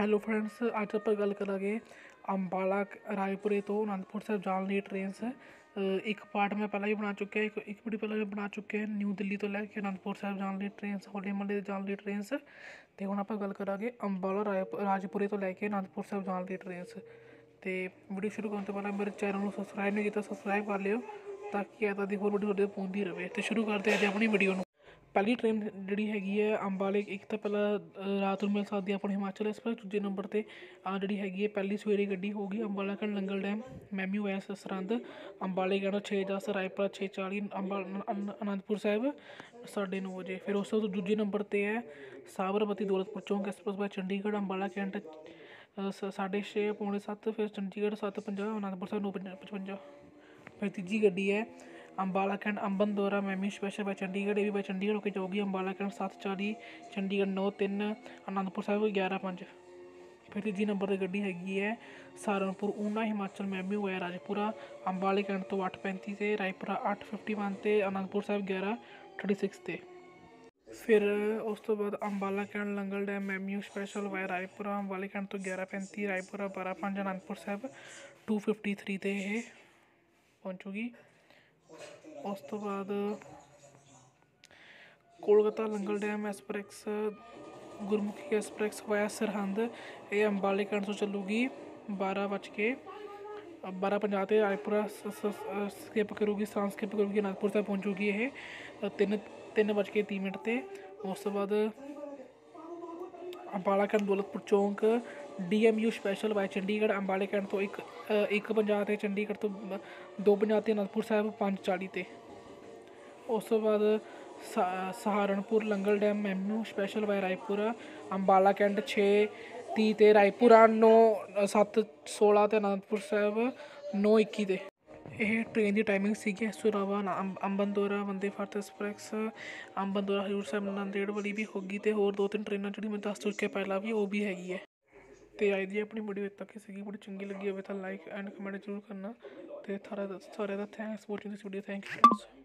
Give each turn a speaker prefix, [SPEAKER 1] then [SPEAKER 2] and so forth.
[SPEAKER 1] Hello friends ਅੱਜ ਆਪਾਂ ਗੱਲ ਕਰਾਂਗੇ ਅੰਬਾਲਾ ਕ- ਰਾਏਪੁਰੇ ਤੋਂ ਅਨੰਦਪੁਰ ਸਾਹਿਬ ਜਾਣ ਲਈ ਟ੍ਰੇਨਸ ਇੱਕ ਪਾਰਟ ਮੈਂ ਪਹਿਲਾਂ ਹੀ ਬਣਾ ਚੁੱਕਿਆ, ਇੱਕ ਇੱਕ ਵੀਡੀਓ ਪਹਿਲਾਂ ਮੈਂ ਬਣਾ ਚੁੱਕਿਆ ਨਿਊ ਦਿੱਲੀ ਤੋਂ ਲੈ ਕੇ ਅਨੰਦਪੁਰ ਸਾਹਿਬ ਜਾਣ ਲਈ ਟ੍ਰੇਨਸ ਹੋਲੇ ਮਹੱਲੇ ਜਾਣ ਲਈ ਟ੍ਰੇਨਸ ਅਤੇ ਹੁਣ ਆਪਾਂ ਗੱਲ ਕਰਾਂਗੇ ਅੰਬਾਲਾ, ਰਾਏਪ, ਰਾਜਪੁਰੇ ਤੋਂ ਲੈ ਕੇ ਅਨੰਦਪੁਰ ਸਾਹਿਬ ਜਾਣ ਲਈ ਟ੍ਰੇਨਸ ਅਤੇ ਵੀਡੀਓ ਸ਼ੁਰੂ ਕਰਨ ਤੋਂ ਪਹਿਲਾਂ ਮੇਰੇ ਚੈਨਲ ਨੂੰ ਸਬਸਕ੍ਰਾਈਬ ਨਹੀਂ ਕੀਤਾ ਸਬਸਕ੍ਰਾਈਬ ਕਰ ਲਿਓ ਤਾਂ ਕਿ ਇੱਦਾਂ ਦੀ ਹੋਰ ਵੀਡੀਓ ਤੁਹਾਡੇ ਤੱਕ ਪਹੁੰਚਦੀ ਰਹੇ। ਅਤੇ ਸ਼ੁਰੂ ਕਰਦੇ ਹਾਂ ਅੱਜ ਆਪਣੀ ਵੀਡੀਓ ਨੂੰ। ਪਹਿਲੀ ਟ੍ਰੇਨ ਜਿਹੜੀ ਹੈਗੀ ਹੈ ਅੰਬਾਲੇ, ਇੱਕ ਤਾਂ ਪਹਿਲਾਂ ਰਾਤ ਨੂੰ ਮਿਲ ਸਕਦੀ ਆਪਣੇ ਹਿਮਾਚਲ ਐਕਸਪ੍ਰੈਸ ਦੂਜੇ ਨੰਬਰ ਤੇ, ਆਹ ਜਿਹੜੀ ਹੈਗੀ ਹੈ ਪਹਿਲੀ ਸਵੇਰੇ ਗੱਡੀ ਹੋਊਗੀ ਅੰਬਾਲਾ ਕਣ ਲੰਗਲ ਡੈਮ ਮੈਮਿਊ ਐਸ ਸਰਹੰਦ, ਅੰਬਾਲੇ ਕਹਿਣਾ 6:10 ਰਾਏਪੁਰਾ 6:40 ਅੰਬਾ ਅਨ- ਅਨੰਦਪੁਰ ਸਾਹਿਬ 9:30 ਵਜੇ। ਫਿਰ ਉਸ ਤੋਂ ਦੂਜੇ ਨੰਬਰ ਤੇ ਹੈ Sabarmati Daulatpur Chowk express by Chandigarh, Ambala cantt ਸ- ਸਾਢੇ ਛੇ, ਪੌਣੇ ਸੱਤ, ਫਿਰ ਚੰਡੀਗੜ੍ਹ 7:50 ਅਨੰਦਪੁਰ ਸਾਹਿਬ 9:55 ਫਿਰ ਤੀਜੀ ਗੱਡੀ ਹੈ Ambala cantt Amb Andaura MEMU special by Chandigarh, ਇਹ ਵੀ ਬਾਈ ਚੰਡੀਗੜ੍ਹ ਹੋ ਕੇ ਜਾਊਗੀ। ਅੰਬਾਲਾ ਕੈਂਟ 7:40 ਚੰਡੀਗੜ੍ਹ 9:03 ਅਨੰਦਪੁਰ ਸਾਹਿਬ 11:05 ਫਿਰ ਤੀਜੀ ਨੰਬਰ ਤੇ ਗੱਡੀ ਹੈਗੀ ਹੈ ਸਹਾਰਨਪੁਰ, ਊਨਾ, ਹਿਮਾਚਲ ਮੈਮੀ ਹੋਇਆ ਰਾਜਪੁਰਾ ਅੰਬਾਲੇ ਕੈਂਟ ਤੋਂ 8:35 ਤੇ, ਰਾਏਪੁਰਾ 8:51 ਤੇ, ਅਨੰਦਪੁਰ ਸਾਹਿਬ 11:36 ਤੇ। ਫਿਰ ਉਸ ਤੋਂ ਬਾਅਦ Ambala cantt Nangal dam MEMU special via Raipura ਅੰਬਾਲੇ ਕੈਂਟ ਤੋਂ 11:35 ਰਾਏਪੁਰਾ 12:05 ਅਨੰਦਪੁਰ ਸਾਹਿਬ 2:53 ਤੇ ਇਹ ਪਹੁੰਚੂਗੀ। ਉਸ ਤੋਂ ਬਾਅਦ Kolkata Nangal dam express Gurmukhi express via Sirhind. ਇਹ ਅੰਬਾਲੇ ਕੈਂਟ ਤੋਂ ਚੱਲੂਗੀ 12 ਵੱਜ ਕੇ 12:50 ਤੇ ਰਾਏਪੁਰਾ ਸਕਿਪ ਕਰੂਗੀ ਸਾਂ ਸਕਿਪ ਕਰੂਗੀ ਅਨੰਦਪੁਰ ਤੱਕ ਪਹੁੰਚੂਗੀ ਇਹ ਅ, ਤਿੰਨ ਤਿੰਨ ਵੱਜ ਕੇ ਤੀਹ ਮਿੰਟ ਤੇ। ਉਸ ਤੋਂ ਬਾਅਦ Ambala cantt Daulatpur Chowk ਡੀਐਮਯੂ special by Chandigarh ਅੰਬਾਲੇ ਕੈਂਟ ਤੋਂ ਇੱਕ ਇੱਕ ਪੰਜਾਹ ਤੇ ਚੰਡੀਗੜ੍ਹ ਤੋਂ ਦੋ ਪੰਜਾਹ ਤੇ ਅਨੰਦਪੁਰ ਸਾਹਿਬ 540 ਤੇ। ਉਸ ਤੋਂ ਬਾਅਦ ਸਾ- Saharanpur Nangal dam MEMU special by Raipur Ambala cantt 6 ਤੀਹ ਤੇ ਰਾਏਪੁਰਾ 9 7 16 ਤੇ ਅਨੰਦਪੁਰ ਸਾਹਿਬ 9 21 ਤੇ। ਇਹ ਟ੍ਰੇਨ ਦੀ ਟਾਈਮਿੰਗ ਸੀਗੀ ਇਸ ਤੋਂ ਇਲਾਵਾ ਨਾ- ਅੰਬ- ਅੰਬਨਦੋਰਾ, ਵੰਦੇ ਭਾਰਤ ਐਕਸਪ੍ਰੈਸ, ਅੰਬਨਦੋਰਾ, ਹਜ਼ੂਰ ਸਾਹਿਬ ਨਾਂਦੇੜ ਵਾਲੀ ਵੀ ਹੋਗੀ ਤੇ ਹੋਰ ਦੋ ਤਿੰਨ ਟ੍ਰੇਨਾਂ, ਜਿਹੜੀ ਮੈਂ ਦੱਸ ਚੁੱਕਿਆ ਪਹਿਲਾਂ ਵੀ, ਉਹ ਵੀ ਹੈਗੀ ਹੈ। ਤੇ ਅੱਜ ਦੀ ਆਪਣੀ ਵੀਡੀਓ ਇੱਥੇ ਤੱਕ ਹੀ ਸੀਗੀ ਬੜੀ ਚੰਗੀ ਲੱਗੀ ਹੋਵੇ ਤਾਂ ਲਾਈਕ ਐਂਡ ਕਮੈਂਟ ਜ਼ਰੂਰ ਕਰਨਾ ਤੇ ਸਾਰਾ ਸਾਰਿਆਂ ਦਾ thanks watching this video thank you